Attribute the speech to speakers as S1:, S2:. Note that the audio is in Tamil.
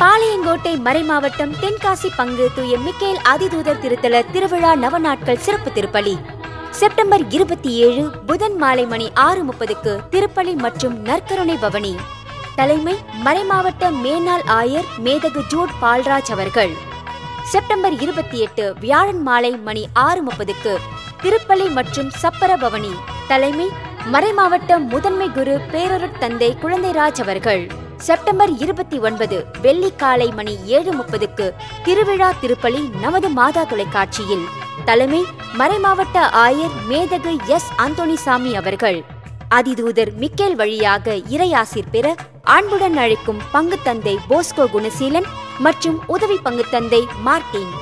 S1: பாளையங்கோட்டை மறைமாவட்டம் தென்காசி பங்கு தூய மிக்கேல் அதிதூதர் திருத்தல திருவிழா நவநாட்கள் சிறப்பு திருப்பலி. செப்டம்பர் இருபத்தி ஏழு புதன் மாலை மணி ஆறு முப்பதுக்கு திருப்பலி மற்றும் நற்கருணை பவனி. தலைமை மறைமாவட்ட மேனாள் ஆயர் மேதகு ஜூட் பால்ராஜ் அவர்கள். செப்டம்பர் இருபத்தி எட்டு வியாழன் மாலை மணி ஆறு முப்பதுக்கு திருப்பலி மற்றும் சப்பர பவனி. தலைமை மறைமாவட்ட முதன்மை குரு பேரருட் தந்தை குழந்தைராஜ் அவர்கள். செப்டம்பர் இருபத்தி ஒன்பது வெள்ளி காலை மணி ஏழு முப்பதுக்கு திருவிழா திருப்பலி நமது மாதா தொலைக்காட்சியில். தலைமை மறைமாவட்ட ஆயர் மேதகு எஸ். அந்தோணிசாமி அவர்கள். அதிதூதர் மிக்கேல் வழியாக இறையாசிர் பெற அன்புடன் அழைக்கும் பங்கு தந்தை போஸ்கோ குணசீலன் மற்றும் உதவி பங்கு தந்தை மார்டின்